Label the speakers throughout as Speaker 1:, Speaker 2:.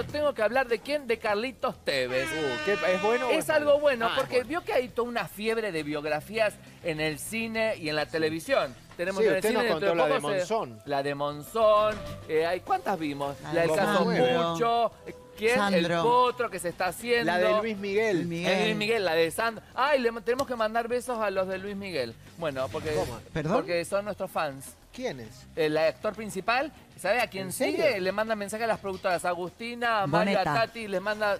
Speaker 1: esto tengo que hablar de quién, de Carlitos Tevez.
Speaker 2: Uh, ¿qué- ¿Es bueno? o
Speaker 1: Es
Speaker 2: malo?
Speaker 1: algo bueno,
Speaker 2: Ah,
Speaker 1: porque
Speaker 2: bueno.
Speaker 1: vio que hay toda una fiebre de biografías en el cine y en la televisión. Tenemos
Speaker 2: Sí,
Speaker 1: en el
Speaker 2: usted
Speaker 1: cine
Speaker 2: nos contó la de
Speaker 1: poco se-
Speaker 2: Monzón.
Speaker 1: La de Monzón. eh, hay, ¿Cuántas vimos?
Speaker 3: La
Speaker 1: La del
Speaker 3: de
Speaker 1: caso. Mucho. ¿Quién? El
Speaker 3: Sandro.
Speaker 1: potro que se está haciendo.
Speaker 2: La de Luis Miguel.
Speaker 3: Luis Miguel.
Speaker 1: El Luis Miguel, la de Sandro. Ay, le tenemos que mandar besos a los de Luis Miguel. Bueno, porque,
Speaker 2: ¿Cómo?
Speaker 3: ¿Perdón?
Speaker 1: porque son nuestros fans.
Speaker 2: ¿Quién es?
Speaker 1: El actor principal, ¿sabe a quién sigue? Le manda mensaje a las productoras. Agustina, a Mario, a. Tati, les manda.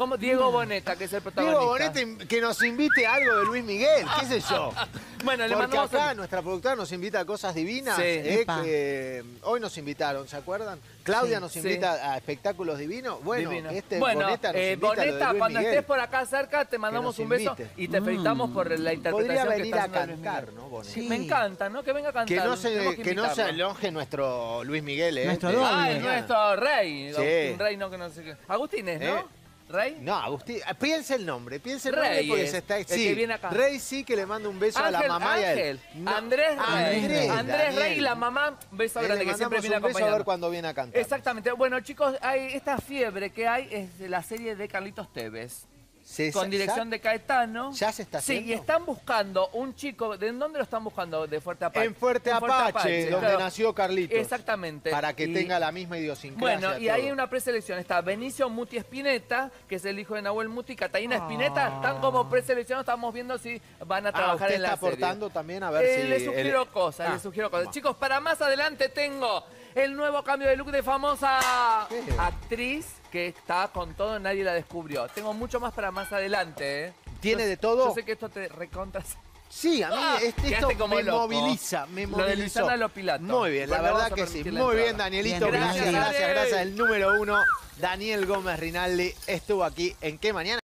Speaker 1: ¿Cómo? Diego Boneta, que es el protagonista.
Speaker 2: Diego Bonete que nos invite a algo de Luis Miguel, qué sé yo.
Speaker 1: Bueno, le
Speaker 2: Porque
Speaker 1: mandamos.
Speaker 2: acá
Speaker 1: un-
Speaker 2: nuestra productora nos invita a cosas divinas.
Speaker 1: Sí.
Speaker 2: eh, que hoy nos invitaron, ¿se acuerdan? Claudia
Speaker 3: Sí.
Speaker 2: nos
Speaker 1: Sí.
Speaker 2: invita a espectáculos divinos. Bueno,
Speaker 1: Divino.
Speaker 2: este
Speaker 1: bueno,
Speaker 2: Boneta nos
Speaker 1: eh,
Speaker 2: invita a lo de
Speaker 1: Boneta,
Speaker 2: Luis
Speaker 1: cuando
Speaker 2: Miguel.
Speaker 1: estés por acá cerca, te mandamos un beso
Speaker 2: invite.
Speaker 1: y te
Speaker 3: Mm.
Speaker 1: felicitamos por la interpretación
Speaker 2: Podría
Speaker 1: que
Speaker 2: venir
Speaker 1: está
Speaker 2: a cantar. ¿no? Boneta?
Speaker 3: Sí.
Speaker 1: Me encanta, ¿no? Que venga a cantar.
Speaker 2: Que no se, que no se
Speaker 1: invitarlo.
Speaker 2: enoje nuestro Luis Miguel, ¿eh?
Speaker 3: Nuestro.
Speaker 1: Ah, nuestro rey.
Speaker 2: Sí.
Speaker 1: Agustín Rey, no que no sé qué. Agustínez, ¿no? ¿Rey?
Speaker 2: No, Agustín, ah, piense el nombre, piense el nombre
Speaker 1: Reyes,
Speaker 2: porque se está...
Speaker 1: el
Speaker 2: sí,
Speaker 1: que viene acá.
Speaker 2: Rey sí que le manda un beso a la mamá y a él. No,
Speaker 1: Andrés Rey.
Speaker 2: Andrés,
Speaker 1: Andrés Rey y la mamá, un beso grande
Speaker 2: le
Speaker 1: que siempre
Speaker 2: mandamos
Speaker 1: viene
Speaker 2: un beso a ver cuando viene a cantar.
Speaker 1: Exactamente. Bueno, chicos, hay esta fiebre que hay es de la serie de Carlitos Tevez.
Speaker 2: Se-
Speaker 1: Con
Speaker 2: ya-
Speaker 1: dirección de Caetano.
Speaker 2: ¿Ya se está
Speaker 1: Sí, y
Speaker 2: haciendo?
Speaker 1: están buscando un chico. ¿De dónde lo están buscando? De Fuerte Apache.
Speaker 2: En Fuerte Apache, donde
Speaker 1: claro.
Speaker 2: nació Carlitos.
Speaker 1: Exactamente.
Speaker 2: Para que
Speaker 1: Y-
Speaker 2: tenga la misma idiosincrasia.
Speaker 1: Bueno, y hay
Speaker 2: todo.
Speaker 1: una preselección. Está Benicio Muti Espineta, que es el hijo de Nahuel Muti, y Catalina Espineta.
Speaker 3: Ah.
Speaker 1: Están como preseleccionados. Estamos viendo si van a
Speaker 2: Ah,
Speaker 1: trabajar
Speaker 2: usted
Speaker 1: en la
Speaker 2: está
Speaker 1: serie.
Speaker 2: aportando también a ver
Speaker 1: Eh,
Speaker 2: si...
Speaker 1: le sugiero
Speaker 2: el-
Speaker 1: cosas,
Speaker 2: Ah,
Speaker 1: le sugiero cosas. Chicos, para más adelante tengo el nuevo cambio de look de famosa
Speaker 2: ¿Qué?
Speaker 1: actriz que está con todo, nadie la descubrió. Tengo mucho más para más adelante, ¿eh?
Speaker 2: ¿Tiene
Speaker 1: Yo-
Speaker 2: de todo?
Speaker 1: Yo sé que esto te recontras.
Speaker 2: Sí, a mí
Speaker 1: Ah,
Speaker 2: este- esto me
Speaker 1: loco.
Speaker 2: moviliza, me
Speaker 1: Lo de
Speaker 2: movilizó.
Speaker 1: Luisana Lopilato.
Speaker 2: Muy bien, la verdad que sí. Muy bien. Danielito.
Speaker 3: Bien,
Speaker 2: gracias,
Speaker 1: gracias,
Speaker 2: gracias, gracias. El número uno, Daniel Gómez Rinaldi, estuvo aquí en ¿Qué Mañana?